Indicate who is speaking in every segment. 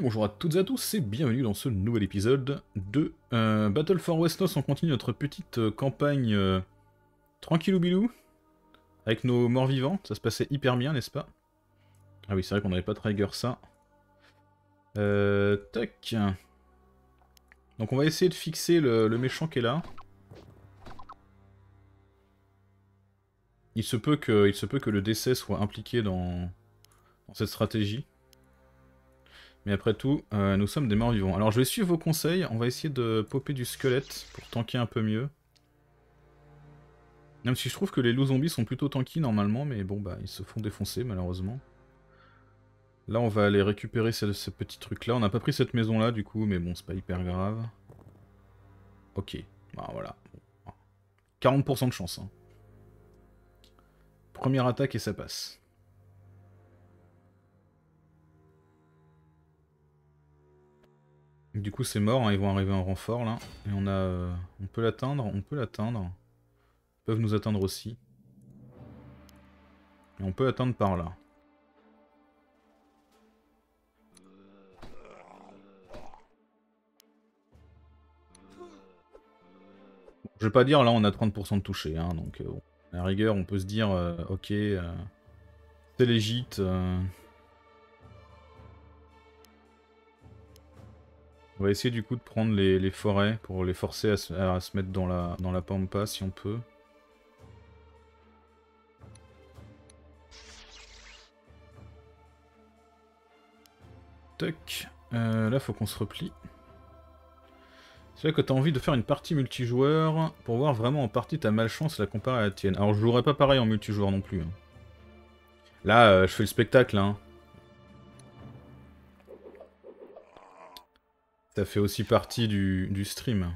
Speaker 1: Bonjour à toutes et à tous et bienvenue dans ce nouvel épisode de euh, Battle for Westnos. On continue notre petite euh, campagne euh, tranquillou bilou avec nos morts vivants. Ça se passait hyper bien, n'est-ce pas? Ah oui, c'est vrai qu'on n'avait pas trigger ça. Euh, tac. Donc on va essayer de fixer le, méchant qui est là. Il se peut que, le décès soit impliqué dans cette stratégie. Mais après tout, euh, nous sommes des morts vivants. Alors je vais suivre vos conseils, on va essayer de popper du squelette pour tanker un peu mieux. Même si je trouve que les loups zombies sont plutôt tanky normalement, mais bon bah ils se font défoncer malheureusement. Là on va aller récupérer ce, petit truc là, on n'a pas pris cette maison là du coup, mais bon c'est pas hyper grave. Ok, bah voilà. 40% de chance. Hein. Première attaque et ça passe. Du coup c'est mort, hein, ils vont arriver en renfort là. Et on a... euh, on peut l'atteindre, on peut l'atteindre. Ils peuvent nous atteindre aussi. Et on peut atteindre par là. Je vais pas dire là on a 30% de toucher, hein, donc euh, à la rigueur on peut se dire euh, ok, c'est légit. On va essayer du coup de prendre les, forêts pour les forcer à se, mettre dans la, dans la pampa si on peut. Tac. Euh, là faut qu'on se replie. C'est là que t'as envie de faire une partie multijoueur pour voir vraiment en partie ta malchance la comparer à la tienne. Alors je jouerai pas pareil en multijoueur non plus. hein. Là euh, je fais le spectacle hein. Ça fait aussi partie du, du stream.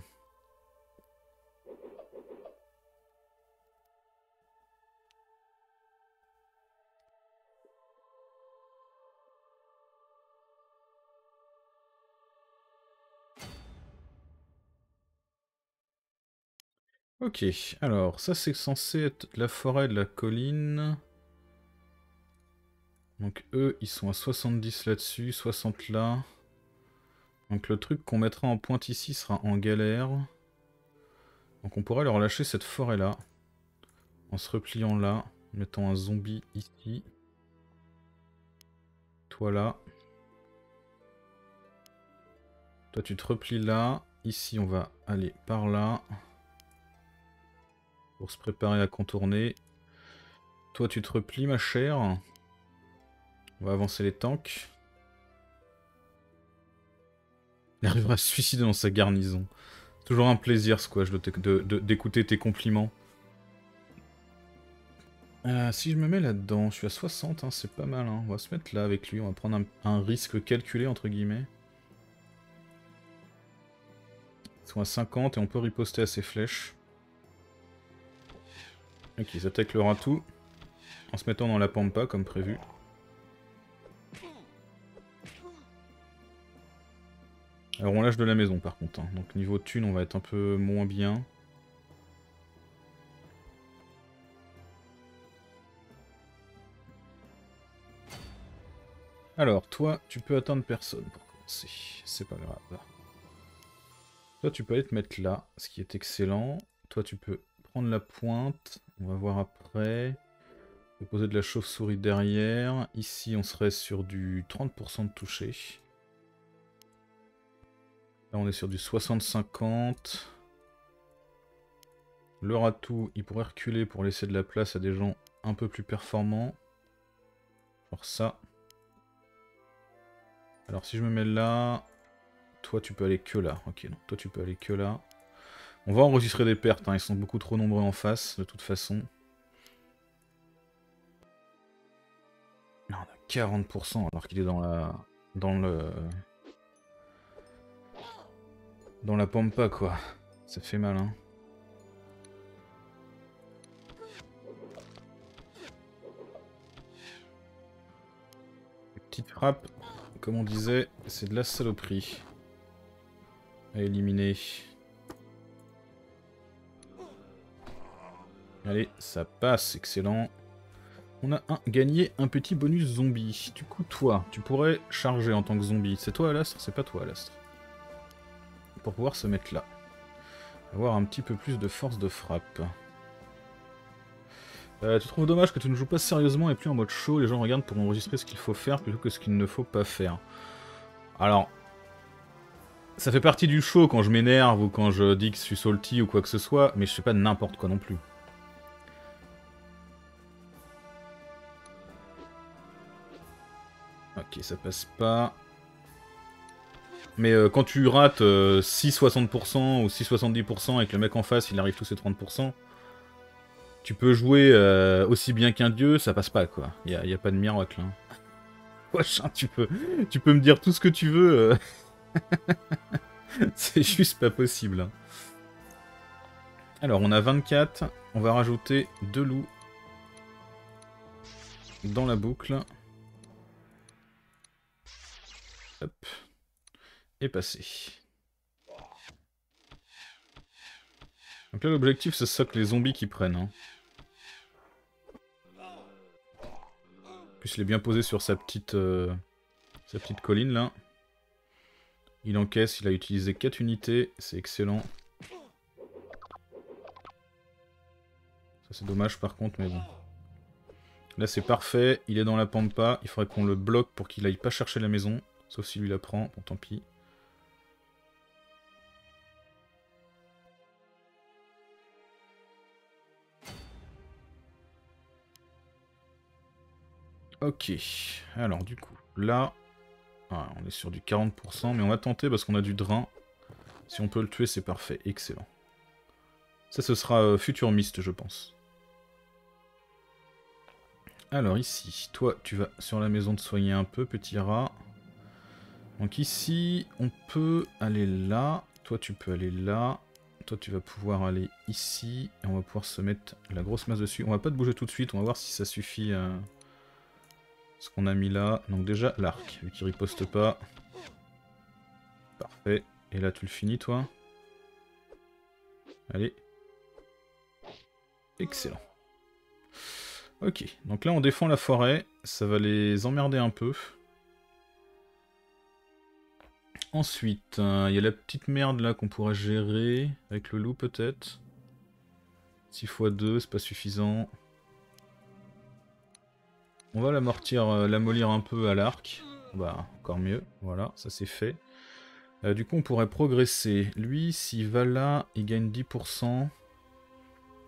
Speaker 1: Ok, alors ça c'est censé être la forêt de la colline. Donc eux ils sont à 70 là-dessus, 60 là. Donc le truc qu'on mettra en pointe ici sera en galère. Donc on pourrait leur lâcher cette forêt là. En se repliant là, mettant un zombie ici. Toi là. Toi tu te replies là. Ici on va aller par là. Pour se préparer à contourner. Toi tu te replies ma chère. On va avancer les tanks. Il arrivera à se suicider dans sa garnison. Toujours un plaisir, Squash, d'écouter tes compliments. Euh, si je me mets là-dedans, je suis à 60, hein, c'est pas mal. hein. On va se mettre là avec lui, on va prendre un, un risque calculé, entre guillemets. Ils sont à 50 et on peut riposter à ses flèches. Ok, ils attaquent le ratou. En se mettant dans la pampa, comme prévu. Alors on lâche de la maison par contre, hein. donc niveau thune on va être un peu moins bien. Alors toi tu peux atteindre personne pour commencer, c'est pas grave. Toi tu peux aller te mettre là, ce qui est excellent. Toi tu peux prendre la pointe, on va voir après. On peut poser de la chauve-souris derrière. Ici on serait sur du 30% de toucher. Là, on est sur du 60-50. Le ratou, il pourrait reculer pour laisser de la place à des gens un peu plus performants. Genre ça. Alors si je me mets là, toi tu peux aller que là. Ok, non, toi tu peux aller que là. On va enregistrer des pertes, hein, ils sont beaucoup trop nombreux en face, de toute façon. Là, on a 40% alors qu'il est dans la... dans le... Dans la pampa, quoi. Ça fait mal, hein. Les petites frappes, comme on disait, c'est de la saloperie. À éliminer. Allez, ça passe, excellent. on a un, gagné un petit bonus zombie. Du coup, toi, tu pourrais charger en tant que zombie. C'est toi, Alastre? C'est pas toi, Alastre. Pour pouvoir se mettre là. Avoir un petit peu plus de force de frappe. Euh, tu trouves dommage que tu ne joues pas sérieusement et plus en mode show, les gens regardent pour enregistrer ce qu'il faut faire plutôt que ce qu'il ne faut pas faire. Alors, ça fait partie du show quand je m'énerve ou quand je dis que je suis salty ou quoi que ce soit, mais je fais pas n'importe quoi non plus. Ok, ça passe pas. Mais euh, quand tu rates 6,60% euh, ou 6,70% et que le mec en face il arrive tous ses 30%, tu peux jouer euh, aussi bien qu'un dieu, ça passe pas quoi. Il n'y a, pas de miracle. Hein. Tu peux, me dire tout ce que tu veux. C'est juste pas possible. Hein. Alors, on a 24. On va rajouter deux loups dans la boucle. Hop. Et passer. Donc là, l'objectif, c'est ça que les zombies qui prennent. Hein. En il est bien posé sur sa petite, euh, sa petite colline, là. Il encaisse, il a utilisé 4 unités, c'est excellent. Ça, c'est dommage, par contre, mais bon. Là, c'est parfait, il est dans la pampa. Il faudrait qu'on le bloque pour qu'il aille pas chercher la maison. Sauf si lui la prend, bon, tant pis. Ok, alors du coup, là, ah, on est sur du 40%, mais on va tenter parce qu'on a du drain. Si on peut le tuer, c'est parfait, excellent. Ça, ce sera euh, Future Mist, je pense. Alors ici, toi, tu vas sur la maison de soigner un peu, petit rat. Donc ici, on peut aller là. Toi, tu peux aller là. Toi, tu vas pouvoir aller ici. Et on va pouvoir se mettre la grosse masse dessus. On va pas te bouger tout de suite. On va voir si ça suffit... Euh, ce qu'on a mis là. Donc déjà, l'arc, vu qu'il riposte pas. Parfait. Et là, tu le finis, toi Allez. Excellent. Ok, donc là, on défend la forêt. Ça va les emmerder un peu. Ensuite, euh, il y a la petite merde là qu'on pourrait gérer. Avec le loup, peut-être. 6 x 2, c'est pas suffisant. On va l'amortir, euh, l'amollir un peu à l'arc. Bah, encore mieux. Voilà, ça c'est fait. Euh, du coup, on pourrait progresser. Lui, s'il va là, il gagne 10%.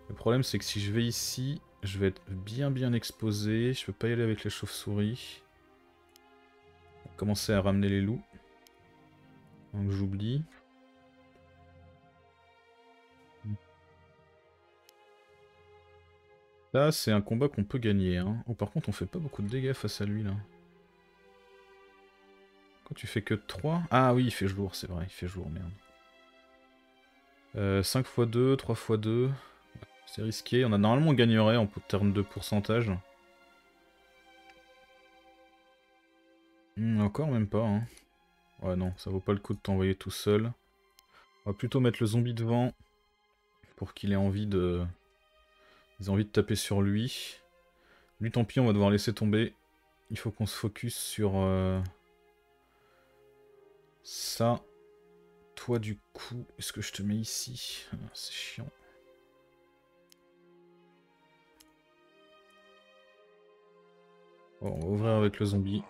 Speaker 1: Le problème, c'est que si je vais ici, je vais être bien bien exposé. Je peux pas y aller avec les chauves-souris. Commencer à ramener les loups. Donc j'oublie. Là, c'est un combat qu'on peut gagner. Hein. Oh, par contre, on fait pas beaucoup de dégâts face à lui, là. Quand tu fais que 3 Ah oui, il fait jour, c'est vrai, il fait jour, merde. Euh, 5 x 2, 3 x 2. C'est risqué. On a normalement on gagnerait en termes de pourcentage. Hmm, encore même pas. Hein. Ouais non, ça vaut pas le coup de t'envoyer tout seul. On va plutôt mettre le zombie devant pour qu'il ait envie de ils ont envie de taper sur lui. Lui, tant pis, on va devoir laisser tomber. Il faut qu'on se focus sur euh, ça. Toi, du coup, est-ce que je te mets ici? Ah, C'est chiant. Bon, on va ouvrir avec le zombie.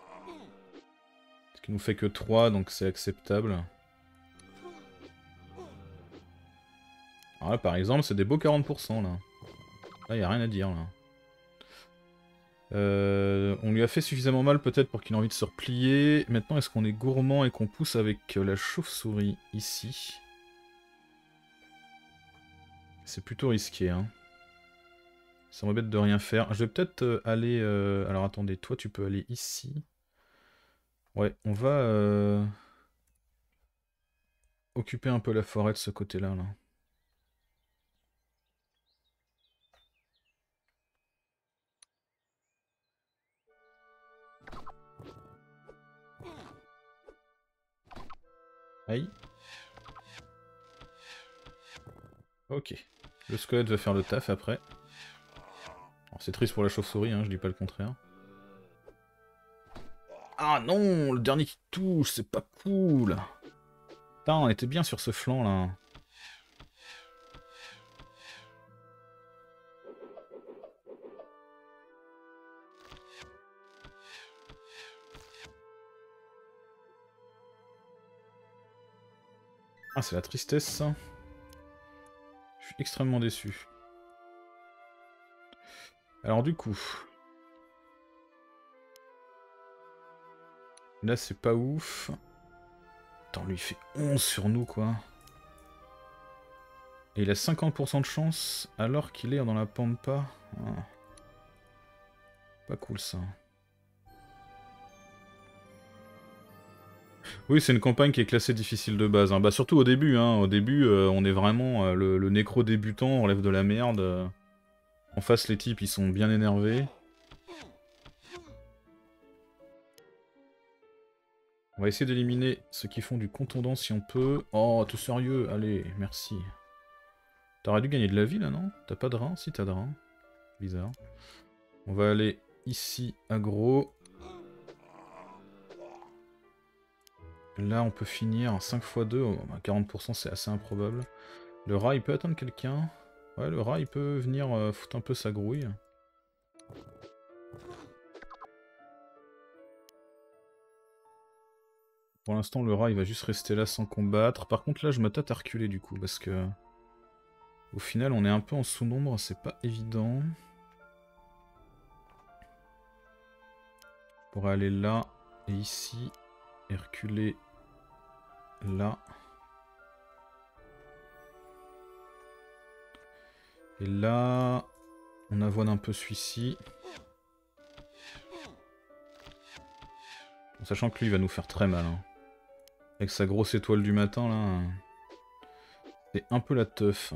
Speaker 1: Ce qui nous fait que 3, donc c'est acceptable. Là, par exemple, c'est des beaux 40% là. Là, il a rien à dire, là. Euh, on lui a fait suffisamment mal peut-être pour qu'il ait envie de se replier. Maintenant, est-ce qu'on est gourmand et qu'on pousse avec la chauve-souris ici? C'est plutôt risqué, hein. Ça m'embête de rien faire. Je vais peut-être euh, aller... Euh, alors attendez, toi tu peux aller ici. Ouais, on va... Occuper un peu la forêt de ce côté-là, là. Aïe. Ok. Le squelette va faire le taf après. C'est triste pour la chauve-souris, hein, je dis pas le contraire. Ah non, le dernier qui touche, c'est pas cool. Putain, on était bien sur ce flanc là. Ah, c'est la tristesse ça. Je suis extrêmement déçu. Alors du coup... Là c'est pas ouf. Attends, lui il fait 11 sur nous quoi. Et il a 50% de chance alors qu'il est dans la pampa. Ah. Pas cool ça. Oui, c'est une campagne qui est classée difficile de base. Hein. Bah, surtout au début. Hein. Au début, euh, on est vraiment euh, le, nécro débutant, on lève de la merde. En face, les types, ils sont bien énervés. On va essayer d'éliminer ceux qui font du contondant si on peut. Oh, tout sérieux, allez, merci. T'aurais dû gagner de la vie là, non? T'as pas de rein? Si, t'as de rein. Bizarre. On va aller ici, aggro. Là, on peut finir 5 x 2. 40%, c'est assez improbable. Le rat, il peut attendre quelqu'un? Ouais, le rat, il peut venir euh, foutre un peu sa grouille. Pour l'instant, le rat, il va juste rester là sans combattre. Par contre, là, je m'attends à reculer, du coup, parce que... Au final, on est un peu en sous-nombre, c'est pas évident. Pour aller là et ici, et reculer là. Et là, on avoine un peu celui-ci. En sachant que lui, il va nous faire très mal. Hein. Avec sa grosse étoile du matin, là. C'est un peu la teuf.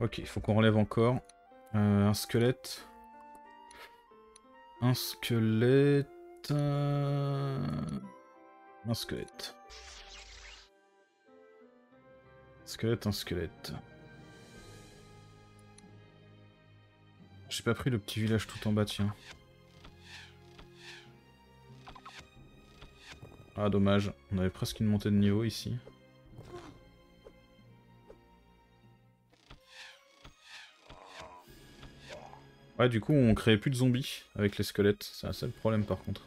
Speaker 1: Ok, il faut qu'on relève encore. Euh, un squelette. Un squelette... Un squelette. Squelette, un squelette. J'ai pas pris le petit village tout en bas, tiens. Ah, dommage. On avait presque une montée de niveau ici. Ouais, du coup, on créait plus de zombies avec les squelettes. C'est un seul problème, par contre.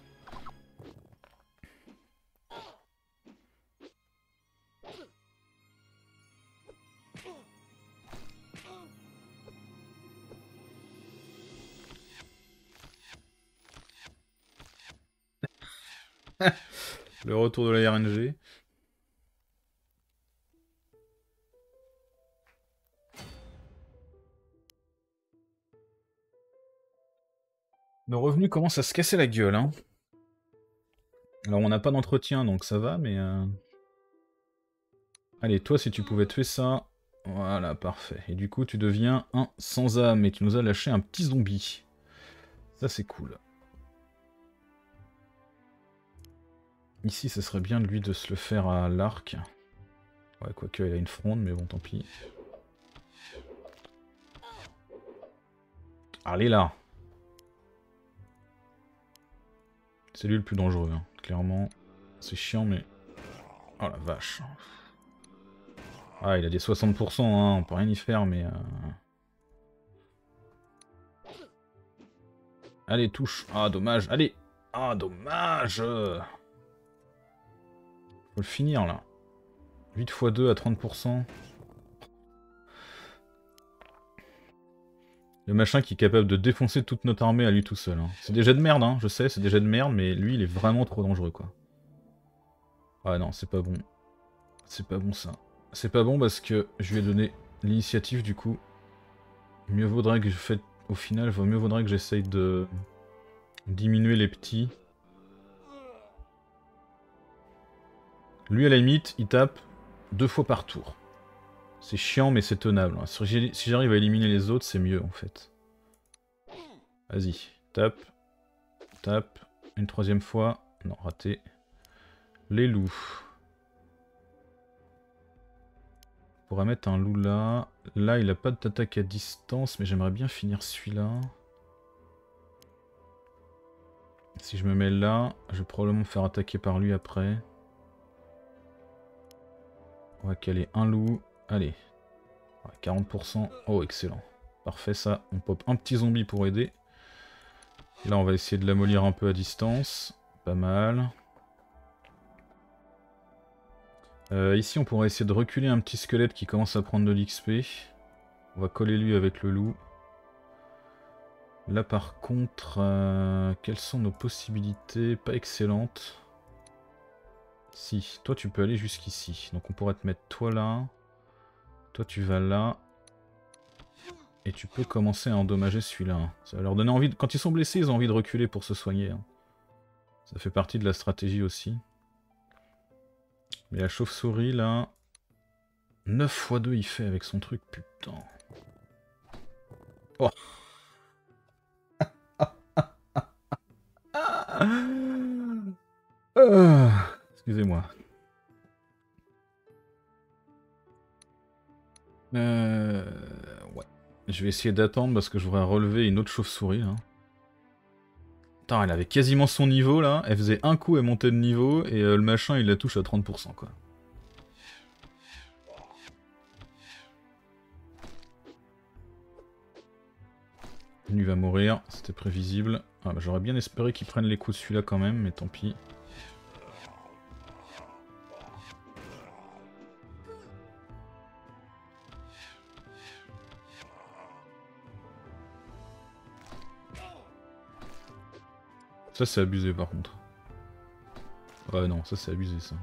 Speaker 1: Le retour de la RNG. Nos revenus commencent à se casser la gueule. Hein. Alors on n'a pas d'entretien donc ça va mais... Euh, allez toi si tu pouvais tuer ça... Voilà parfait. Et du coup tu deviens un sans âme et tu nous as lâché un petit zombie. Ça c'est cool. Ici, ce serait bien de lui de se le faire à l'arc. Ouais, quoique, il a une fronde, mais bon, tant pis. Allez là C'est lui le plus dangereux, hein. clairement. C'est chiant, mais... Oh la vache. Ah, il a des 60%, hein, on peut rien y faire, mais... Euh, Allez, touche. Ah, dommage. Allez Ah, dommage faut le finir là. 8 x 2 à 30%. Le machin qui est capable de défoncer toute notre armée à lui tout seul. Hein. C'est jets de merde, hein, je sais, c'est jets de merde, mais lui il est vraiment trop dangereux quoi. Ah non, c'est pas bon. C'est pas bon ça. C'est pas bon parce que je lui ai donné l'initiative du coup. Mieux vaudrait que je fasse... Au final, mieux vaudrait que j'essaye de diminuer les petits Lui, à la limite, il tape deux fois par tour. C'est chiant, mais c'est tenable. Hein. Si j'arrive à éliminer les autres, c'est mieux, en fait. Vas-y, tape. Tape. Une troisième fois. Non, raté. Les loups. pourrait mettre un loup là. Là, il a pas d'attaque à distance, mais j'aimerais bien finir celui-là. Si je me mets là, je vais probablement me faire attaquer par lui après. On va caler un loup. Allez. 40%. Oh, excellent. Parfait, ça. On pop un petit zombie pour aider. Là, on va essayer de l'amollir un peu à distance. Pas mal. Euh, ici, on pourrait essayer de reculer un petit squelette qui commence à prendre de l'XP. On va coller lui avec le loup. Là, par contre, euh, quelles sont nos possibilités? Pas excellentes. Si, toi, tu peux aller jusqu'ici. Donc, on pourrait te mettre toi là. Toi, tu vas là. Et tu peux commencer à endommager celui-là. Ça va leur donner envie... De... Quand ils sont blessés, ils ont envie de reculer pour se soigner. Hein. Ça fait partie de la stratégie aussi. Mais la chauve-souris, là... 9 x 2 il fait avec son truc, putain. Oh Excusez-moi. Euh... Ouais. Je vais essayer d'attendre parce que je voudrais relever une autre chauve-souris. Hein. Elle avait quasiment son niveau là. Elle faisait un coup, et montait de niveau. Et euh, le machin, il la touche à 30% quoi. Va mourir, c'était prévisible. Ah, bah, J'aurais bien espéré qu'il prenne les coups de celui-là quand même, mais tant pis. Ça c'est abusé par contre. Ouais non, ça c'est abusé ça.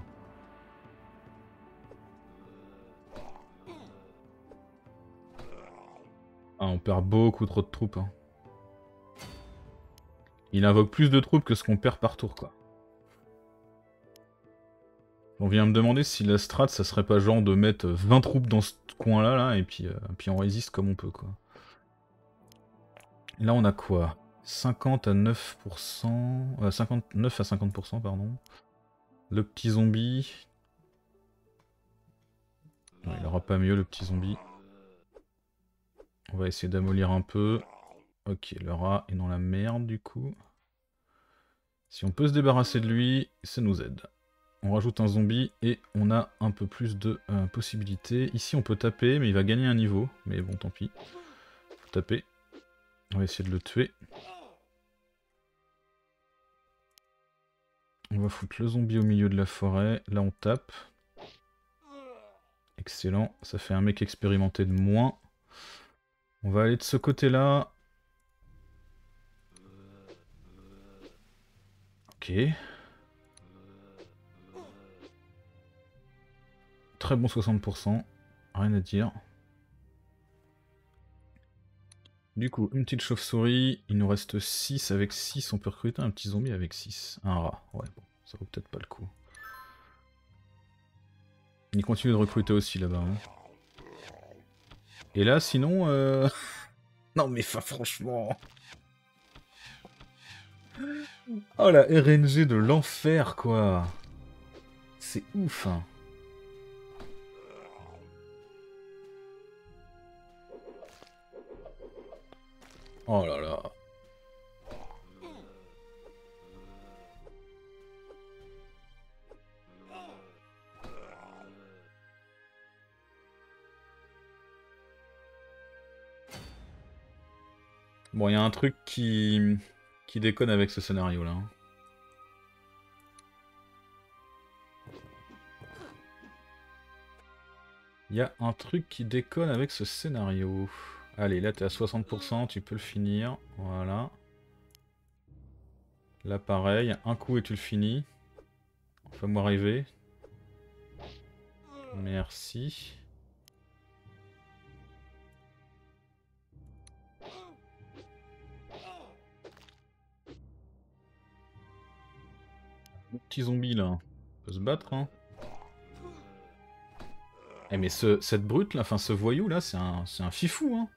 Speaker 1: Ah on perd beaucoup trop de troupes. Hein. Il invoque plus de troupes que ce qu'on perd par tour quoi. On vient me demander si la strat ça serait pas genre de mettre 20 troupes dans ce coin là, là et puis, euh, puis on résiste comme on peut quoi. Là on a quoi? 50 à 9%... 59 à 50%, pardon. Le petit zombie... il aura pas mieux le petit zombie. On va essayer d'amollir un peu. Ok, le rat est dans la merde du coup. Si on peut se débarrasser de lui, ça nous aide. On rajoute un zombie et on a un peu plus de euh, possibilités. Ici on peut taper, mais il va gagner un niveau. Mais bon, tant pis. Taper. On va essayer de le tuer. On va foutre le zombie au milieu de la forêt. Là, on tape. Excellent. Ça fait un mec expérimenté de moins. On va aller de ce côté-là. Ok. Très bon 60%. Rien à dire. Du coup, une petite chauve-souris, il nous reste 6 avec 6, on peut recruter un petit zombie avec 6. Un rat, ouais, bon, ça vaut peut-être pas le coup. Il continue de recruter aussi là-bas. Hein. Et là, sinon... Euh... non mais franchement... Oh la RNG de l'enfer quoi C'est ouf hein Oh là là. Bon, il y a un truc qui... qui déconne avec ce scénario là. Hein. Il y a un truc qui déconne avec ce scénario. Allez, là t'es à 60%, tu peux le finir. Voilà. Là pareil, un coup et tu le finis. Fais-moi rêver. Merci. Petit zombie là, peut se battre hein. Eh mais ce, cette brute là, enfin ce voyou là, c'est un, un fifou hein.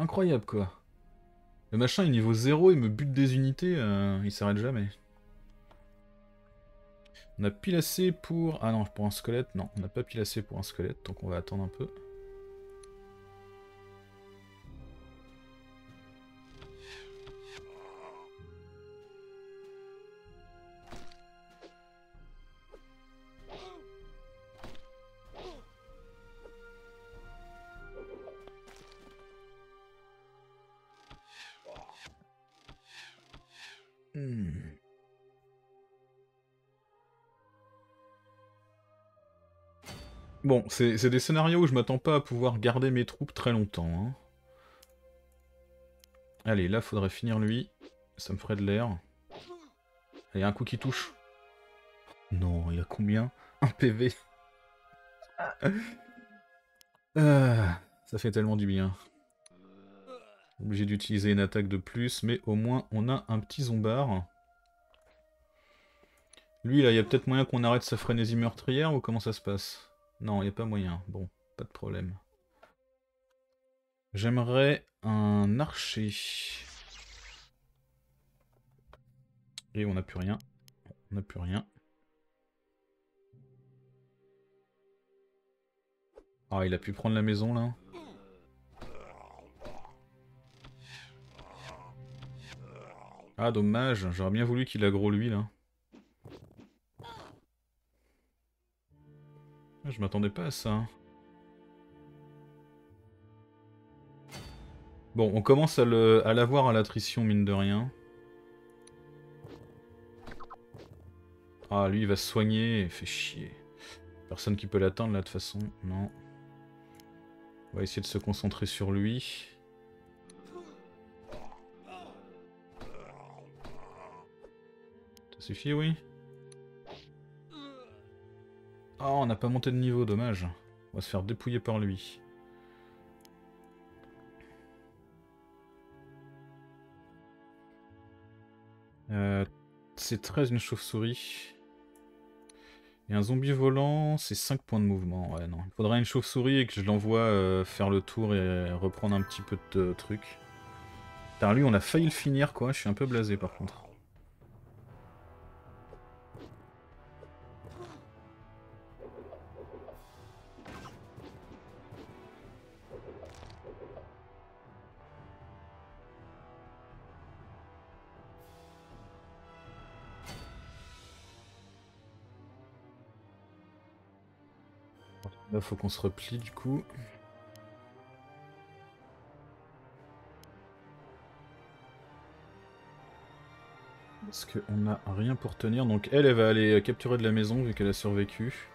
Speaker 1: Incroyable quoi. Le machin est niveau 0, il me bute des unités, euh, il s'arrête jamais. On a pile assez pour... Ah non, pour un squelette. Non, on n'a pas pile pour un squelette, donc on va attendre un peu. Bon, c'est des scénarios où je m'attends pas à pouvoir garder mes troupes très longtemps. Hein. Allez, là, faudrait finir lui. Ça me ferait de l'air. Allez, un coup qui touche. Non, il y a combien? Un PV. Ah, ça fait tellement du bien. Obligé d'utiliser une attaque de plus, mais au moins on a un petit zombard. Lui, là, il y a peut-être moyen qu'on arrête sa frénésie meurtrière ou comment ça se passe? Non, il n'y a pas moyen. Bon, pas de problème. J'aimerais un archer. Et on n'a plus rien. On n'a plus rien. Ah, il a pu prendre la maison, là Ah, dommage. J'aurais bien voulu qu'il aggro lui, là. Je m'attendais pas à ça. Bon, on commence à l'avoir à l'attrition, mine de rien. Ah, lui, il va se soigner. Fait chier. Personne qui peut l'atteindre, là, de toute façon. Non. On va essayer de se concentrer sur lui. Ça suffit, oui? Oh, on n'a pas monté de niveau, dommage. On va se faire dépouiller par lui. Euh, c'est 13 une chauve-souris. Et un zombie volant, c'est 5 points de mouvement. Ouais, non. Il faudrait une chauve-souris et que je l'envoie euh, faire le tour et reprendre un petit peu de trucs. Putain, lui, on a failli le finir, quoi. Je suis un peu blasé, par contre. Là, faut qu'on se replie du coup. Parce qu'on n'a rien pour tenir. Donc elle, elle va aller capturer de la maison vu qu'elle a survécu.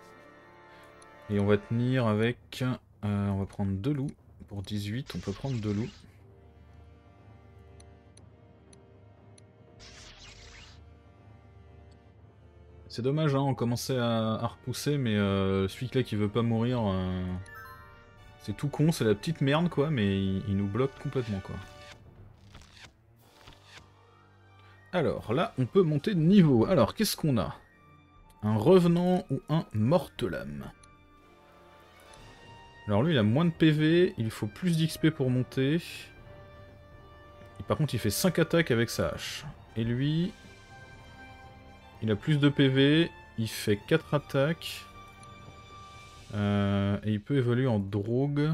Speaker 1: Et on va tenir avec... Euh, on va prendre deux loups. Pour 18, on peut prendre deux loups. C'est dommage, hein, on commençait à, repousser, mais euh, celui-là qui veut pas mourir, euh, c'est tout con, c'est la petite merde quoi, mais il, nous bloque complètement quoi. Alors là, on peut monter de niveau. Alors, qu'est-ce qu'on a? Un revenant ou un mortelame? Alors lui, il a moins de PV, il faut plus d'XP pour monter. par contre, il fait 5 attaques avec sa hache. Et lui, il a plus de PV, il fait 4 attaques. Euh, et il peut évoluer en drogue.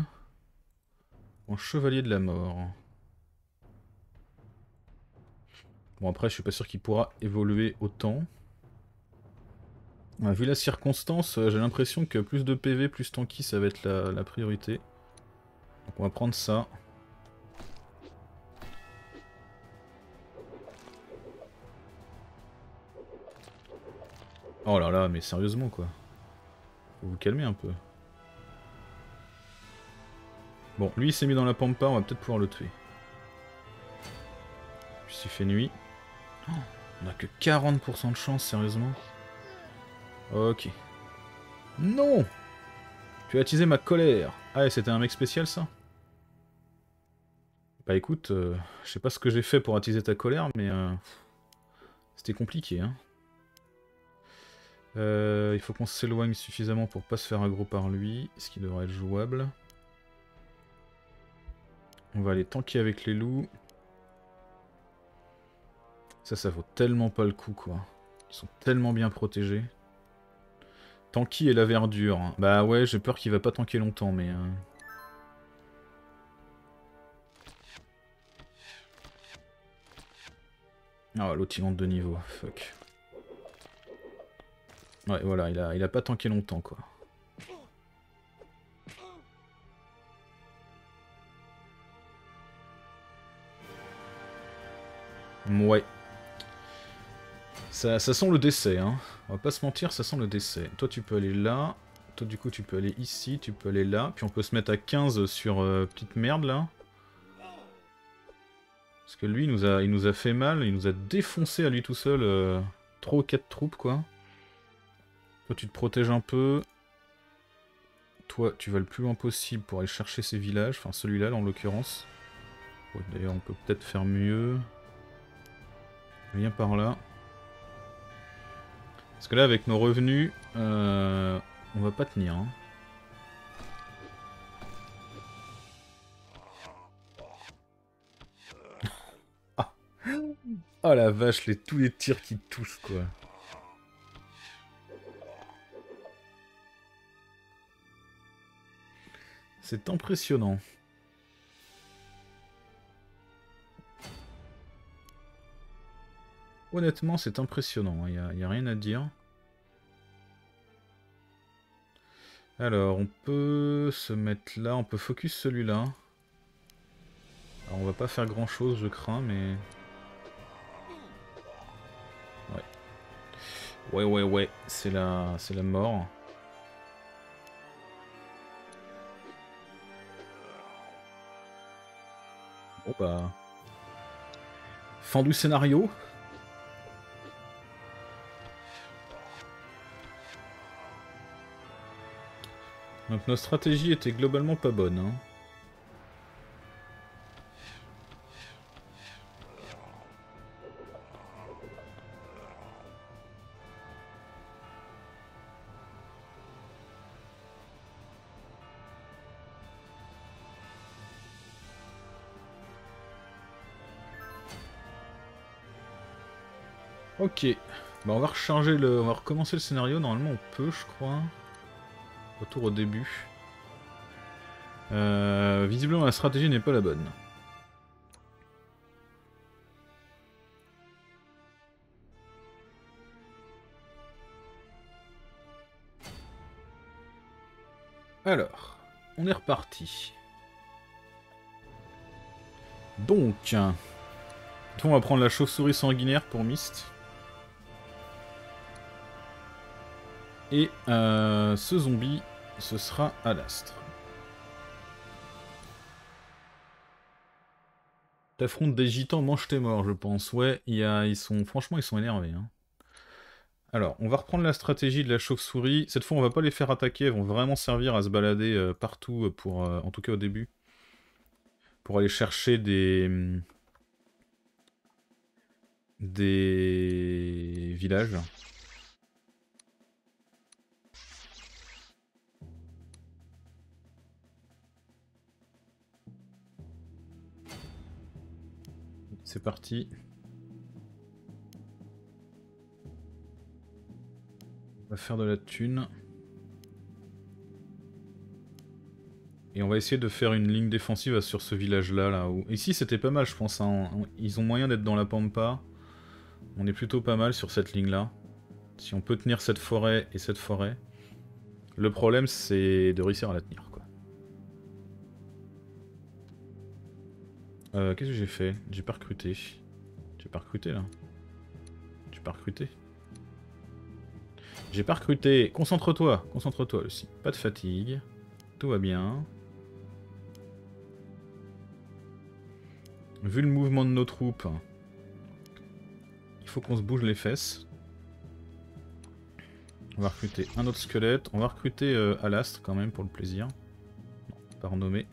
Speaker 1: En chevalier de la mort. Bon après je suis pas sûr qu'il pourra évoluer autant. vu la circonstance, euh, j'ai l'impression que plus de PV, plus tanky, ça va être la priorité. Donc on va prendre ça. Oh là là, mais sérieusement quoi. Faut vous calmer un peu. Bon, lui il s'est mis dans la pampa, on va peut-être pouvoir le tuer. Puis il fait nuit. Oh, on a que 40% de chance, sérieusement. Ok. Non Tu as attisé ma colère. Ah, c'était un mec spécial ça? Bah écoute, euh, je sais pas ce que j'ai fait pour attiser ta colère, mais... Euh, c'était compliqué, hein. Euh, il faut qu'on s'éloigne suffisamment pour pas se faire aggro par lui, ce qui devrait être jouable. On va aller tanker avec les loups. Ça, ça vaut tellement pas le coup, quoi. Ils sont tellement bien protégés. Tanky et la verdure. Bah ouais, j'ai peur qu'il va pas tanker longtemps, mais... Euh... Ah, l'autre monte de niveau, fuck. Ouais, voilà, il a, il a pas tanké longtemps, quoi. Ouais. Ça, ça sent le décès, hein. On va pas se mentir, ça sent le décès. Toi, tu peux aller là. Toi, du coup, tu peux aller ici, tu peux aller là. Puis on peut se mettre à 15 sur euh, petite merde, là. Parce que lui, il nous, a, il nous a fait mal, il nous a défoncé à lui tout seul. Euh, 3 ou 4 troupes, quoi. Toi, tu te protèges un peu. Toi, tu vas le plus loin possible pour aller chercher ces villages. Enfin, celui-là, en l'occurrence. D'ailleurs, on peut peut-être faire mieux. Viens par là. Parce que là, avec nos revenus, euh, on va pas tenir. Hein. Oh la vache, les, tous les tirs qui touchent quoi. C'est impressionnant. Honnêtement, c'est impressionnant, il hein. n'y a, rien à dire. Alors, on peut se mettre là, on peut focus celui-là. Alors, on va pas faire grand-chose, je crains, mais... Ouais, ouais, ouais, c'est la, c'est la mort. Bon bah... Fin du scénario. Donc notre stratégie était globalement pas bonne. Hein. Ok. Bah on va recharger le. On va recommencer le scénario. Normalement on peut je crois. Retour au début. Euh, visiblement la stratégie n'est pas la bonne. Alors, on est reparti. Donc, on va prendre la chauve-souris sanguinaire pour Myst. Et euh, ce zombie, ce sera Alastre. T'affrontes des gitans, mange tes morts, je pense. Ouais, ils sont, franchement, ils sont énervés. Hein. Alors, on va reprendre la stratégie de la chauve-souris. Cette fois, on va pas les faire attaquer, elles vont vraiment servir à se balader euh, partout, pour, euh, en tout cas au début. Pour aller chercher des villages. C'est parti. On va faire de la thune. Et on va essayer de faire une ligne défensive sur ce village-là. Là, où... Ici, c'était pas mal, je pense. Hein. Ils ont moyen d'être dans la pampa. On est plutôt pas mal sur cette ligne-là. Si on peut tenir cette forêt et cette forêt. Le problème, c'est de réussir à la tenir. Euh, Qu'est-ce que j'ai fait J'ai pas recruté. J'ai pas recruté là. J'ai pas recruté. J'ai pas recruté. Concentre-toi, concentre-toi aussi. Pas de fatigue. Tout va bien. Vu le mouvement de nos troupes, il faut qu'on se bouge les fesses. On va recruter un autre squelette. On va recruter euh, Alastre quand même pour le plaisir. Non, pas renommer.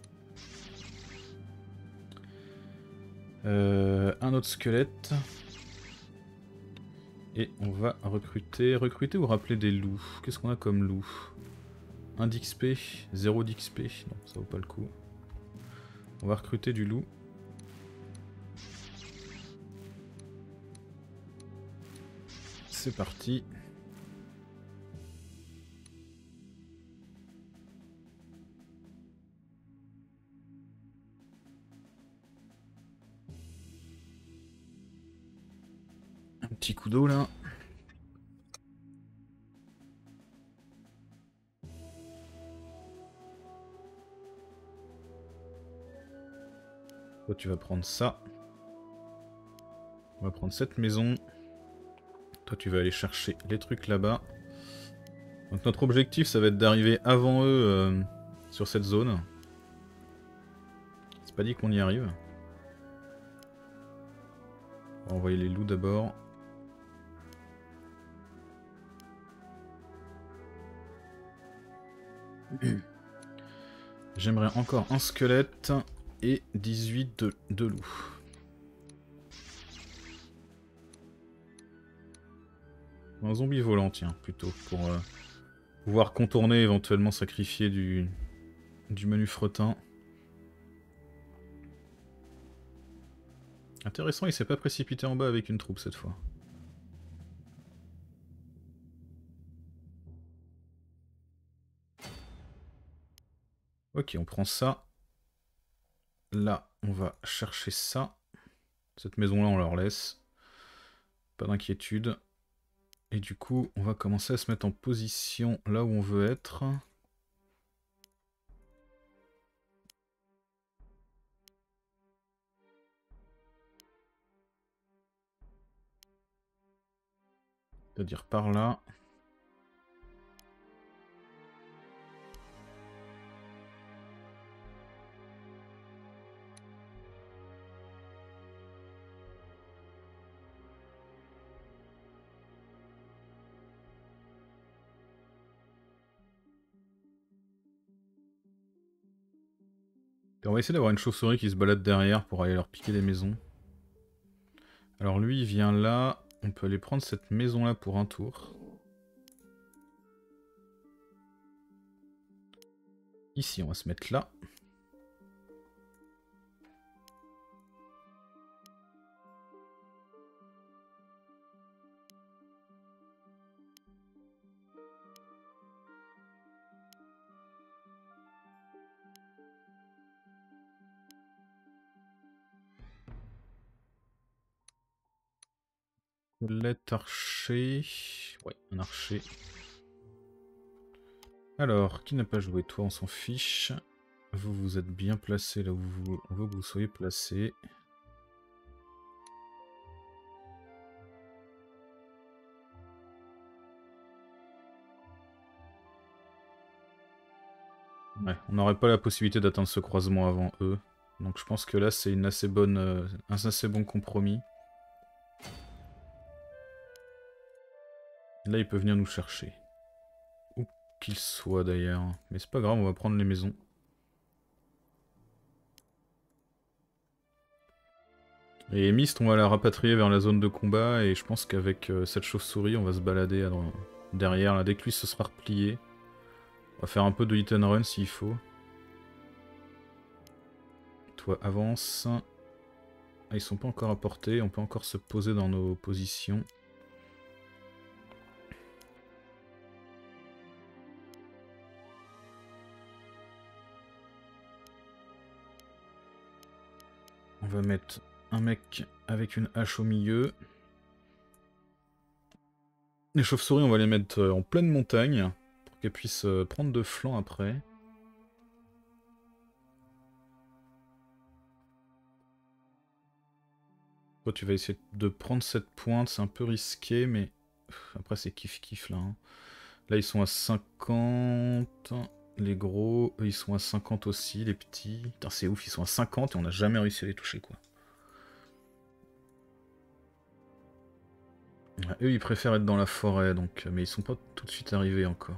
Speaker 1: Euh, un autre squelette. Et on va recruter... Recruter ou rappeler des loups Qu'est-ce qu'on a comme loup? 1 d'XP, 0 d'XP. Non, ça vaut pas le coup. On va recruter du loup. C'est parti. Petit coup d'eau là. Toi tu vas prendre ça. On va prendre cette maison. Toi tu vas aller chercher les trucs là-bas. Donc notre objectif ça va être d'arriver avant eux euh, sur cette zone. C'est pas dit qu'on y arrive. On va envoyer les loups d'abord. J'aimerais encore un squelette et 18 de, loups. Un zombie volant, tiens, plutôt, pour euh, pouvoir contourner, éventuellement sacrifier du, du menu fretin. Intéressant, il s'est pas précipité en bas avec une troupe cette fois. Ok, on prend ça. Là, on va chercher ça. Cette maison-là, on leur laisse. Pas d'inquiétude. Et du coup, on va commencer à se mettre en position là où on veut être. C'est-à-dire par là. Va essayer d'avoir une chauve-souris qui se balade derrière pour aller leur piquer des maisons. Alors lui, il vient là. On peut aller prendre cette maison-là pour un tour. Ici, on va se mettre là. Squelette archer. Ouais, un archer. Alors, qui n'a pas joué? Toi, on s'en fiche. Vous, vous êtes bien placé là où vous, veut que vous soyez placé. Ouais, on n'aurait pas la possibilité d'atteindre ce croisement avant eux. Donc je pense que là c'est euh, un assez bon compromis. Là, il peut venir nous chercher. Où qu'il soit d'ailleurs. Mais c'est pas grave, on va prendre les maisons. Et Mist, on va la rapatrier vers la zone de combat. Et je pense qu'avec euh, cette chauve-souris, on va se balader derrière. Là, dès que lui se sera replié. On va faire un peu de hit and run s'il faut. Toi, avance. Ah, ils sont pas encore à portée. On peut encore se poser dans nos positions. On va mettre un mec avec une hache au milieu. Les chauves-souris, on va les mettre euh, en pleine montagne pour qu'elles puissent euh, prendre de flanc après. Toi, tu vas essayer de prendre cette pointe, c'est un peu risqué, mais après c'est kiff-kiff là. Hein. Là, ils sont à 50. Les gros, eux, ils sont à 50 aussi, les petits. Putain, c'est ouf, ils sont à 50 et on n'a jamais réussi à les toucher, quoi. eux, ils préfèrent être dans la forêt, donc, mais ils sont pas tout de suite arrivés encore.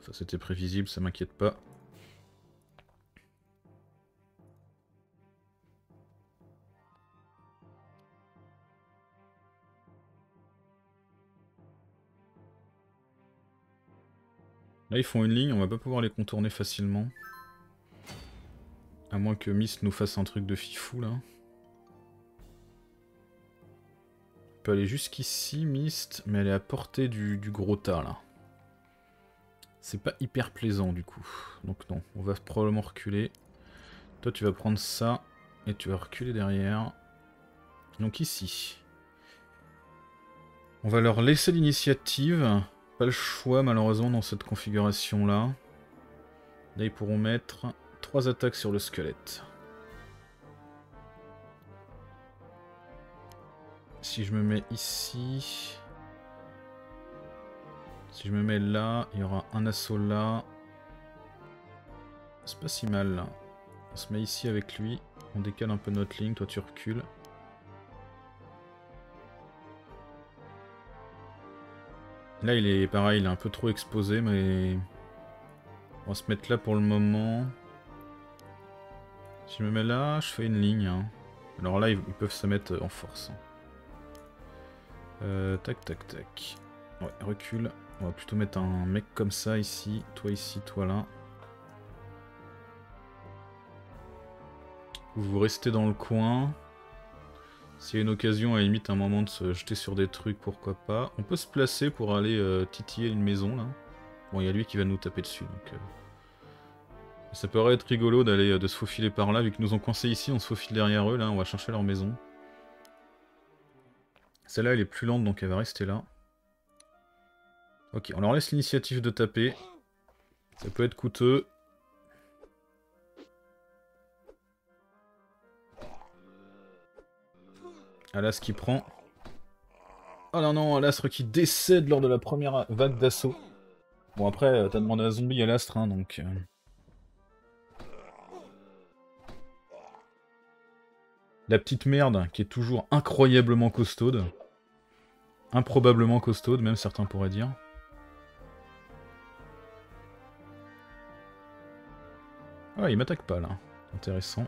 Speaker 1: Ça, c'était prévisible, ça m'inquiète pas. Là, ils font une ligne, on va pas pouvoir les contourner facilement. À moins que Mist nous fasse un truc de fifou, là. On peut aller jusqu'ici, Mist, mais elle est à portée du, gros tas, là. C'est pas hyper plaisant, du coup. Donc non, on va probablement reculer. Toi, tu vas prendre ça. Et tu vas reculer derrière. Donc ici. On va leur laisser l'initiative. Le choix malheureusement dans cette configuration là. Là ils pourront mettre 3 attaques sur le squelette. Si je me mets ici... Si je me mets là, il y aura un assaut là. C'est pas si mal. On se met ici avec lui. On décale un peu notre ligne, toi tu recules. Là il est pareil, il est un peu trop exposé mais... On va se mettre là pour le moment. Si je me mets là, je fais une ligne. Hein. Alors là ils peuvent se mettre en force. Euh, tac tac tac. Ouais, recule. On va plutôt mettre un mec comme ça ici. Toi ici, toi là. Vous restez dans le coin. S'il y a une occasion, à la limite, un moment de se jeter sur des trucs, pourquoi pas. On peut se placer pour aller euh, titiller une maison, là. Bon, il y a lui qui va nous taper dessus, donc... Euh. Ça pourrait être rigolo d'aller euh, de se faufiler par là, vu qu'ils nous ont coincé ici, on se faufile derrière eux, là, on va chercher leur maison. Celle-là, elle est plus lente, donc elle va rester là. Ok, on leur laisse l'initiative de taper. Ça peut être coûteux. Alas qui prend. Oh non non, Alastre qui décède lors de la première vague d'assaut. Bon après, euh, t'as demandé à zombie Alastre, hein, donc... Euh. La petite merde qui est toujours incroyablement costaude. Improbablement costaude, même certains pourraient dire. Ah, il m'attaque pas là. Intéressant.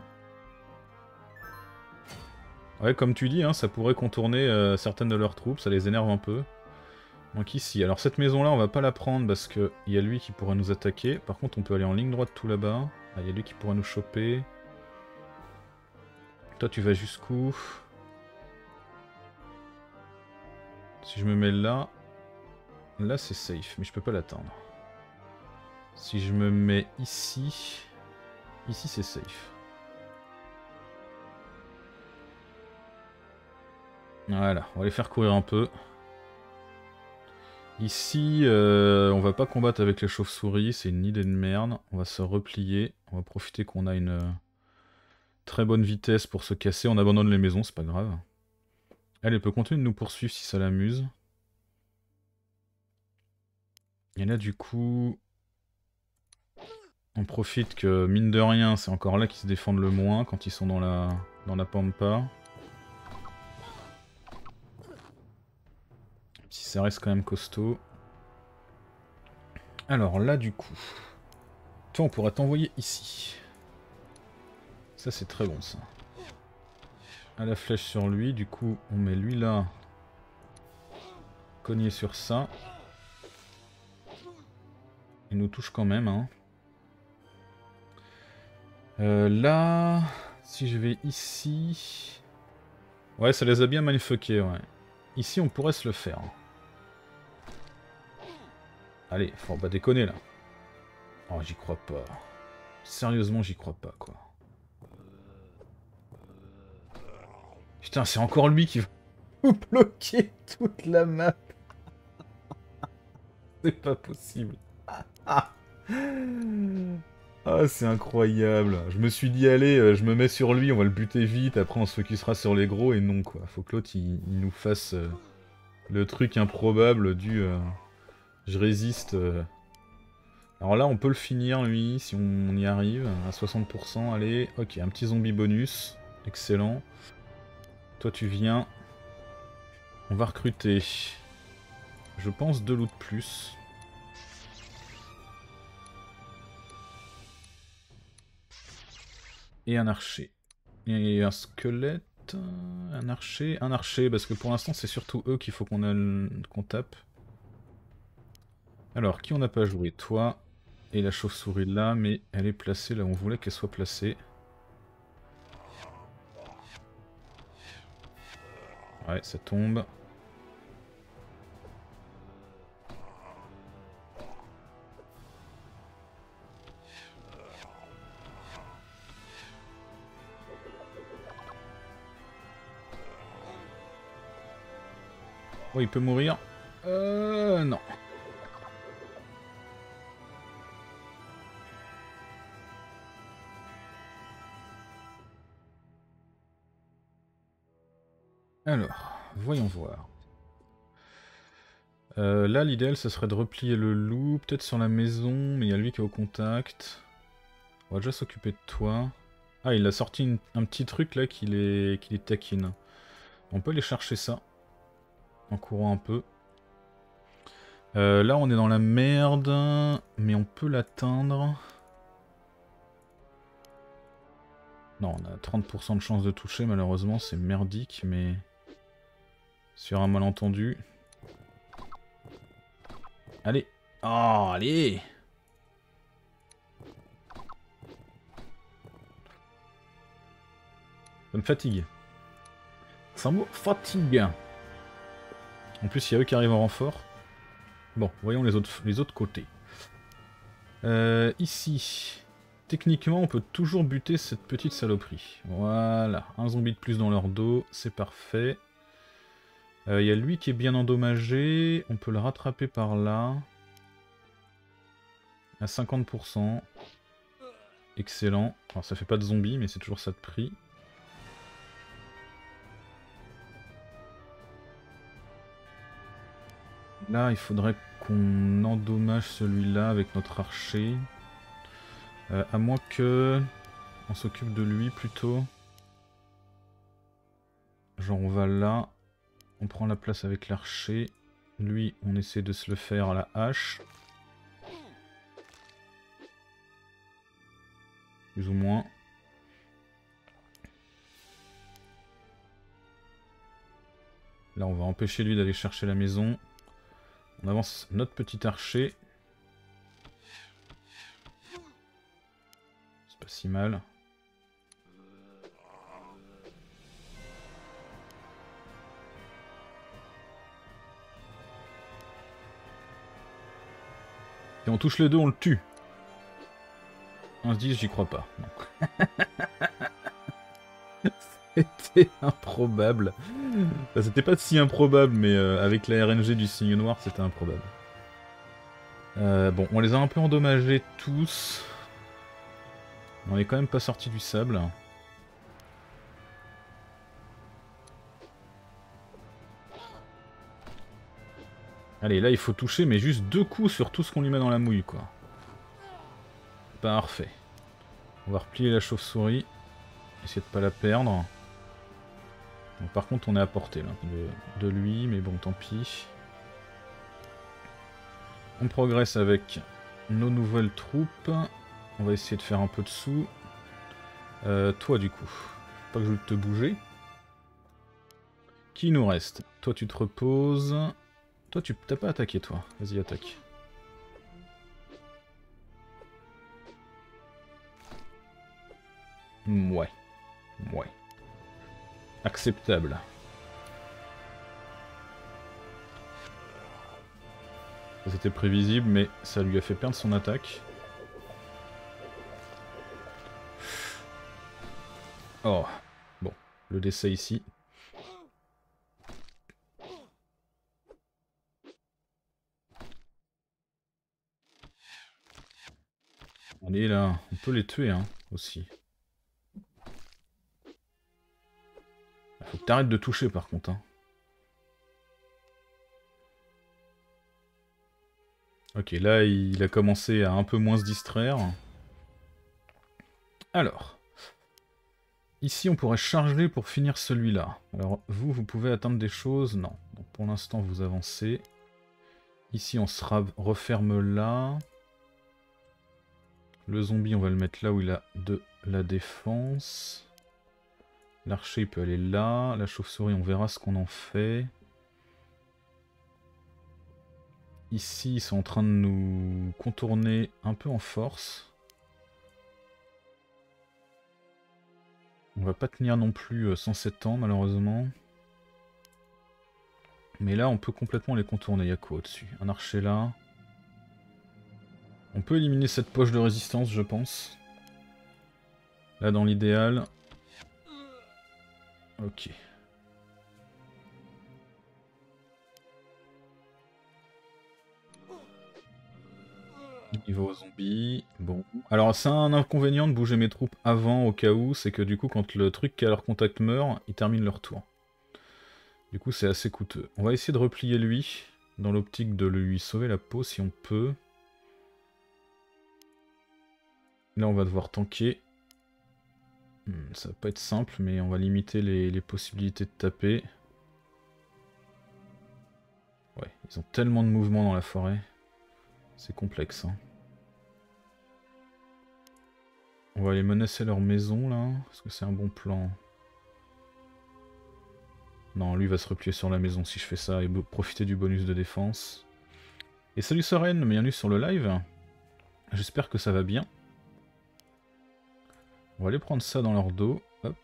Speaker 1: Ouais, comme tu dis, hein, ça pourrait contourner euh, certaines de leurs troupes, ça les énerve un peu. Donc ici, alors cette maison-là, on va pas la prendre parce qu'il y a lui qui pourrait nous attaquer. Par contre, on peut aller en ligne droite tout là-bas. Ah, il y a lui qui pourrait nous choper. Toi, tu vas jusqu'où? Si je me mets là... Là, c'est safe, mais je peux pas l'atteindre. Si je me mets ici... Ici, c'est safe. Voilà, on va les faire courir un peu. Ici, euh, on va pas combattre avec les chauves-souris, c'est une idée de merde. On va se replier, on va profiter qu'on a une euh, très bonne vitesse pour se casser. On abandonne les maisons, c'est pas grave. Elle, elle peut continuer de nous poursuivre si ça l'amuse. Et là, du coup, on profite que, mine de rien, c'est encore là qu'ils se défendent le moins quand ils sont dans la, dans la pampa. Ça reste quand même costaud. Alors là, du coup... Toi, on pourra t'envoyer ici. Ça, c'est très bon, ça. À la flèche sur lui. Du coup, on met lui là. Cogner sur ça. Il nous touche quand même, hein. Euh, là... Si je vais ici... Ouais, ça les a bien mindfuckés, ouais. Ici, on pourrait se le faire. Allez, faut pas déconner là. Oh, j'y crois pas. Sérieusement, j'y crois pas, quoi. Putain, c'est encore lui qui va bloquer toute la map. c'est pas possible. ah, c'est incroyable. Je me suis dit, allez, euh, je me mets sur lui, on va le buter vite, après on se focusera sur les gros, et non, quoi. Faut que l'autre, il, nous fasse euh, le truc improbable du... Euh, je résiste. Euh. Alors là, on peut le finir, lui, si on y arrive, à 60%. Allez, ok, un petit zombie bonus. Excellent. Toi, tu viens. On va recruter. Je pense deux loot plus. Et un archer. Et un squelette. Un archer. Un archer, parce que pour l'instant, c'est surtout eux qu'il faut qu'on tape. Alors, qui on n'a pas joué? Toi et la chauve-souris là, mais elle est placée là on voulait qu'elle soit placée. Ouais, ça tombe. Oh, il peut mourir Euh, non. Alors, voyons voir. Euh, là, l'idéal, ce serait de replier le loup, peut-être sur la maison, mais il y a lui qui est au contact. On va déjà s'occuper de toi. Ah, il a sorti un petit truc là qui les, qui les taquine. On peut aller chercher ça. En courant un peu. Euh, là, on est dans la merde, mais on peut l'atteindre. Non, on a 30% de chance de toucher, malheureusement, c'est merdique, mais... Sur un malentendu. Allez Oh, allez Ça me fatigue. Ça me fatigue. En plus, il y a eux qui arrivent en renfort. Bon, voyons les autres, les autres côtés. Euh, ici, techniquement, on peut toujours buter cette petite saloperie. Voilà, un zombie de plus dans leur dos, c'est parfait. Il euh, y a lui qui est bien endommagé. On peut le rattraper par là. À 50%. Excellent. Alors ça fait pas de zombies, mais c'est toujours ça de prix. Là, il faudrait qu'on endommage celui-là avec notre archer. Euh, à moins que... On s'occupe de lui plutôt. Genre on va là. On prend la place avec l'archer. Lui, on essaie de se le faire à la hache. Plus ou moins. Là, on va empêcher lui d'aller chercher la maison. On avance notre petit archer. C'est pas si mal. Si on touche les deux, on le tue. On se dit, j'y crois pas. C'était improbable. c'était pas si improbable, mais euh, avec la RNG du signe noir, c'était improbable. Euh, bon, on les a un peu endommagés tous. On est quand même pas sorti du sable. Allez, là, il faut toucher, mais juste deux coups sur tout ce qu'on lui met dans la mouille, quoi. Parfait. On va replier la chauve-souris. Essayer de pas la perdre. par contre, on est à portée de, lui, mais bon, tant pis. On progresse avec nos nouvelles troupes. On va essayer de faire un peu de sous. Euh, toi, du coup. Pas que je te bouger. Qui nous reste? Toi, tu te reposes. Toi, tu t'as pas attaqué, toi. Vas-y, attaque. Ouais. Ouais. Acceptable. C'était prévisible, mais ça lui a fait perdre son attaque. Oh. Bon. Le décès ici. Allez là, on peut les tuer hein, aussi. Faut que t'arrêtes de toucher par contre. Hein. Ok, là il a commencé à un peu moins se distraire. Alors. Ici on pourrait charger pour finir celui-là. Alors vous, vous pouvez atteindre des choses? Non. Pour l'instant vous avancez. Ici on se referme là. Le zombie, on va le mettre là où il a de la défense. L'archer peut aller là. La chauve-souris, on verra ce qu'on en fait. Ici, ils sont en train de nous contourner un peu en force. On va pas tenir non plus 107 euh, ans, malheureusement. Mais là, on peut complètement les contourner. Il y a quoi au-dessus? Un archer là. On peut éliminer cette poche de résistance, je pense. Là, dans l'idéal. Ok. Niveau zombie, bon. Alors c'est un inconvénient de bouger mes troupes avant au cas où, c'est que du coup quand le truc qui a leur contact meurt, ils terminent leur tour. Du coup c'est assez coûteux. On va essayer de replier lui, dans l'optique de lui sauver la peau si on peut. Là on va devoir tanker. Hmm, ça va pas être simple, mais on va limiter les, possibilités de taper. Ouais, ils ont tellement de mouvements dans la forêt. C'est complexe. Hein. On va aller menacer leur maison là. Est-ce que c'est un bon plan Non, lui va se replier sur la maison si je fais ça et profiter du bonus de défense. Et salut Soren, bienvenue sur le live. J'espère que ça va bien. On va aller prendre ça dans leur dos. Hop.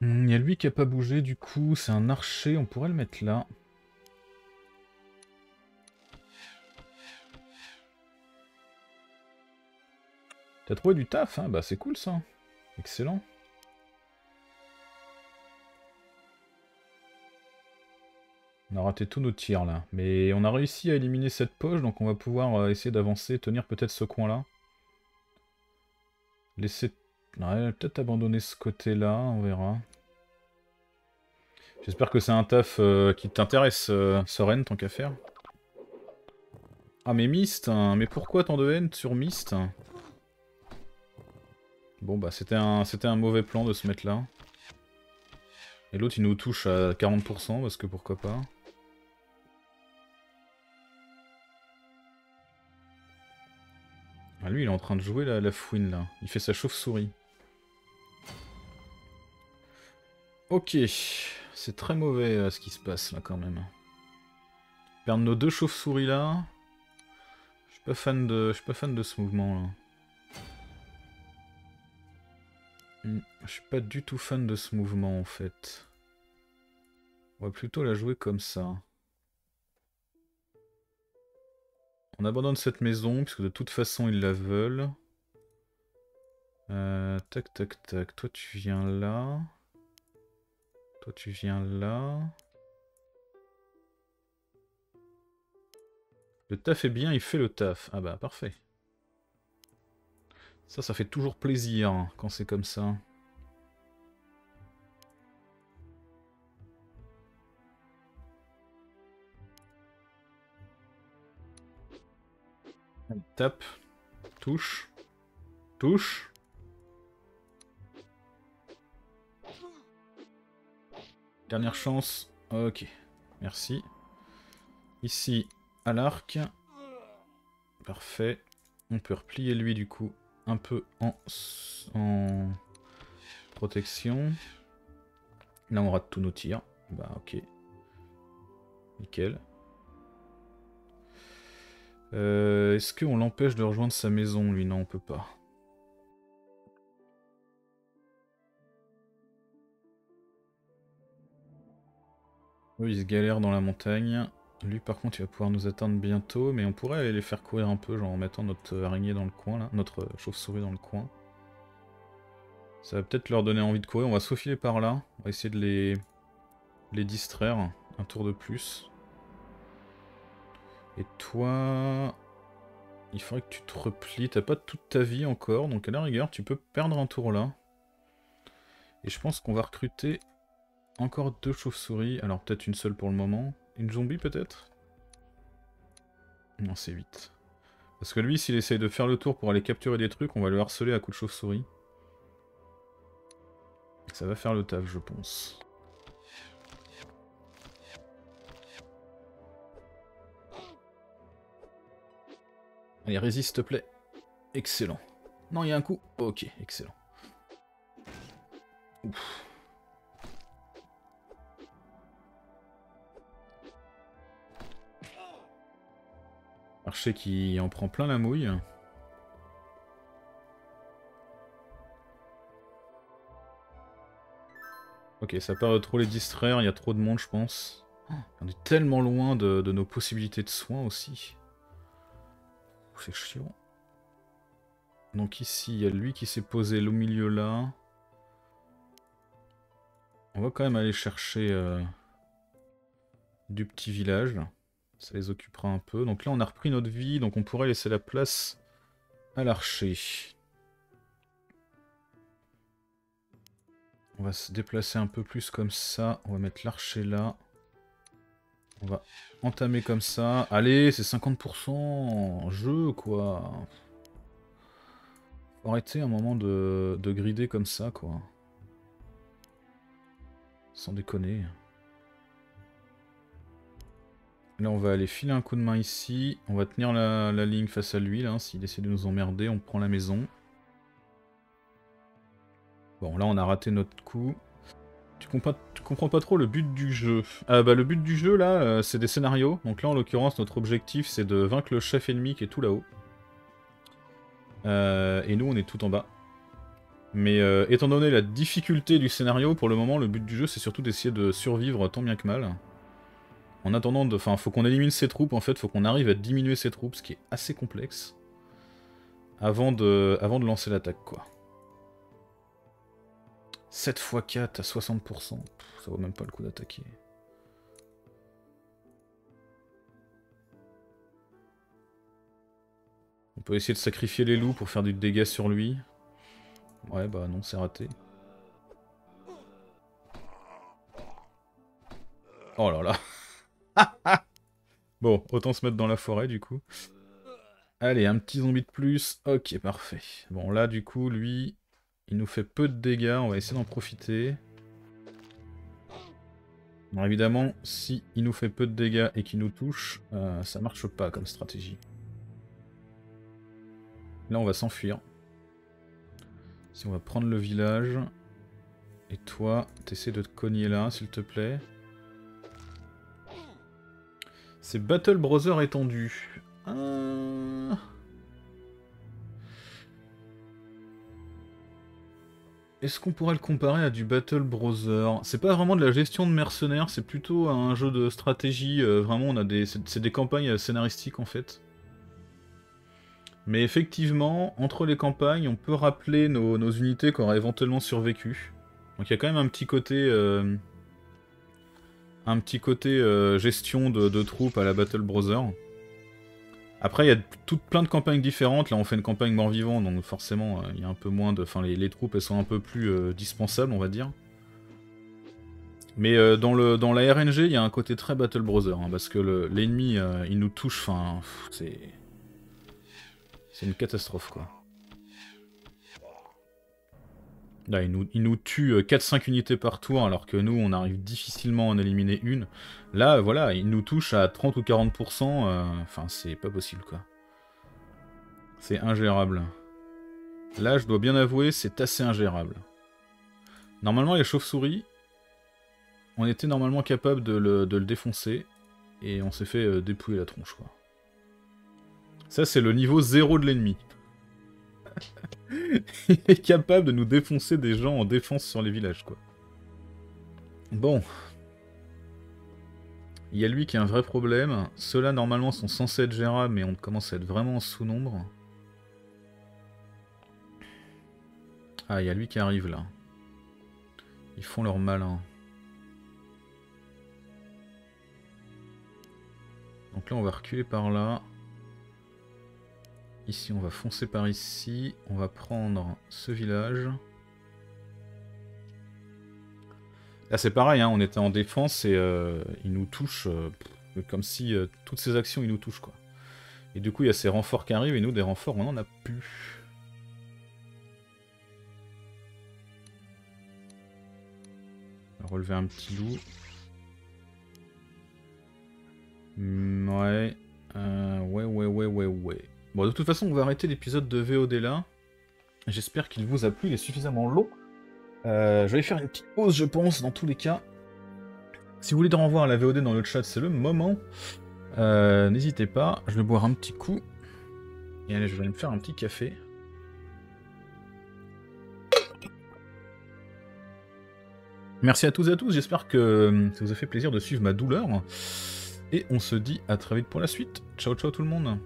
Speaker 1: Hmm, il y a lui qui a pas bougé du coup, c'est un archer, on pourrait le mettre là. T'as trouvé du taf, hein? Bah c'est cool ça. Excellent. On a raté tous nos tirs là. Mais on a réussi à éliminer cette poche, donc on va pouvoir euh, essayer d'avancer, tenir peut-être ce coin-là. Laisser... peut-être abandonner ce côté-là, on verra. J'espère que c'est un taf euh, qui t'intéresse, euh, Soren, tant qu'à faire. Ah mais Mist, hein. mais pourquoi tant de haine sur Mist? Bon bah c'était un, un mauvais plan de se mettre là. Et l'autre il nous touche à 40% parce que pourquoi pas. Ah lui il est en train de jouer la, la fouine là. Il fait sa chauve-souris. Ok. C'est très mauvais euh, ce qui se passe là quand même. Perdre nos deux chauves-souris là. Je suis pas de. Suis pas fan de ce mouvement là. Hmm, je suis pas du tout fan de ce mouvement en fait. On va plutôt la jouer comme ça. On abandonne cette maison, puisque de toute façon ils la veulent. Euh, tac tac tac, toi tu viens là. Toi tu viens là. Le taf est bien, il fait le taf. Ah bah parfait. Ça, ça fait toujours plaisir hein, quand c'est comme ça. Tape, touche, touche. Dernière chance. Ok, merci. Ici, à l'arc. Parfait. On peut replier lui du coup un peu en, en protection. Là, on rate tous nos tirs. Bah, ok. Nickel. Euh, Est-ce qu'on l'empêche de rejoindre sa maison, lui Non, on peut pas. Oui, il se galère dans la montagne. Lui, par contre, il va pouvoir nous atteindre bientôt, mais on pourrait aller les faire courir un peu, genre en mettant notre araignée dans le coin, notre chauve-souris dans le coin. Ça va peut-être leur donner envie de courir. On va se par là. On va essayer de les, les distraire. Un tour de plus. Et toi... Il faudrait que tu te replies. T'as pas toute ta vie encore, donc à la rigueur, tu peux perdre un tour là. Et je pense qu'on va recruter encore deux chauves-souris. Alors peut-être une seule pour le moment. Une zombie peut-être? Non, c'est 8. Parce que lui, s'il essaye de faire le tour pour aller capturer des trucs, on va le harceler à coup de chauve-souris. Ça va faire le taf, je pense. Allez, résiste, s'il te plaît. Excellent. Non, il y a un coup. Ok, excellent. Ouf. Archer qui en prend plein la mouille. Ok, ça part de trop les distraire, il y a trop de monde je pense. On est tellement loin de, nos possibilités de soins aussi. C'est chiant. Donc ici, il y a lui qui s'est posé au milieu là. On va quand même aller chercher euh, du petit village. Ça les occupera un peu. Donc là, on a repris notre vie, donc on pourrait laisser la place à l'archer. On va se déplacer un peu plus comme ça. On va mettre l'archer là. On va entamer comme ça. Allez, c'est 50% en jeu, quoi. Faut arrêter un moment de, de grider comme ça, quoi. Sans déconner. Là, on va aller filer un coup de main ici. On va tenir la, ligne face à lui, là. S'il essaie de nous emmerder, on prend la maison. Bon, là, on a raté notre coup. Tu comprends, pas trop le but du jeu. Ah, bah, le but du jeu, là, euh, c'est des scénarios. Donc là, en l'occurrence, notre objectif, c'est de vaincre le chef ennemi qui est tout là-haut. Euh, et nous, on est tout en bas. Mais étant donné la difficulté du scénario, pour le moment, le but du jeu, c'est surtout d'essayer de survivre tant bien que mal. En attendant, de... enfin, faut qu'on élimine ses troupes, en fait, faut qu'on arrive à diminuer ses troupes, ce qui est assez complexe. Avant de lancer l'attaque, quoi. 7 x 4 à 60%, ça vaut même pas le coup d'attaquer. On peut essayer de sacrifier les loups pour faire du dégât sur lui. Ouais, bah non, c'est raté. Oh là là bon, autant se mettre dans la forêt du coup. Allez, un petit zombie de plus. Ok, parfait. Bon, là du coup, lui, il nous fait peu de dégâts. On va essayer d'en profiter. Alors évidemment, si il nous fait peu de dégâts et qu'il nous touche, euh, ça marche pas comme stratégie. Là, on va s'enfuir. Si on va prendre le village. Et toi, t'essaies de te cogner là, s'il te plaît. C'est Battle Brother étendu. Euh. Est-ce qu'on pourrait le comparer à du Battle Brother? C'est pas vraiment de la gestion de mercenaires, c'est plutôt un jeu de stratégie. Euh, vraiment, on a des, c'est des campagnes scénaristiques en fait. Mais effectivement, entre les campagnes, on peut rappeler nos, unités qui auraient éventuellement survécu. Donc il y a quand même un petit côté euh, un petit côté euh, gestion de, troupes à la Battle Brother. Après, il y a plein de campagnes différentes. Là, on fait une campagne mort-vivant, donc forcément, euh, il y a un peu moins de... Enfin, les, troupes, elles sont un peu plus euh, dispensables, on va dire. Mais dans, le, dans la RNG, il y a un côté très Battle Brother, hein, parce que l'ennemi, il nous touche, enfin, c'est... C'est une catastrophe, quoi. Il nous, tue 4-5 euh, unités par tour, alors que nous, on arrive difficilement à en éliminer une. Là, voilà, il nous touche à 30 ou 40%. Euh, enfin, c'est pas possible, quoi. C'est ingérable. Là, je dois bien avouer, c'est assez ingérable. Normalement, les chauves-souris, on était normalement capable de le, défoncer. Et on s'est fait euh, dépouiller la tronche, quoi. Ça, c'est le niveau 0 de l'ennemi. il est capable de nous défoncer des gens en défense sur les villages, quoi. Bon. Il y a lui qui a un vrai problème. Ceux-là, normalement, sont censés être gérables, mais on commence à être vraiment sous-nombre. Ah, il y a lui qui arrive, là. Ils font leur malin. Donc là, on va reculer par là. Ici, on va foncer par ici. On va prendre ce village. Là, c'est pareil, hein, on était en défense et euh, il nous touche euh, comme si euh, toutes ces actions, il nous touchent, quoi. Et du coup, il y a ces renforts qui arrivent et nous, des renforts, on n'en a plus. On va relever un petit loup. Mm, ouais. ouais, ouais, ouais, ouais, ouais. Bon, de toute façon, on va arrêter l'épisode de VOD là. J'espère qu'il vous a plu, il est suffisamment long. Euh, je vais faire une petite pause, je pense, dans tous les cas. Si vous voulez renvoyer à la VOD dans le chat, c'est le moment. Euh, n'hésitez pas, je vais boire un petit coup. Et allez, je vais me faire un petit café. Merci à tous et à tous, j'espère que ça vous a fait plaisir de suivre ma douleur. Et on se dit à très vite pour la suite. Ciao ciao tout le monde